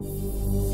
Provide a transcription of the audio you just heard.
you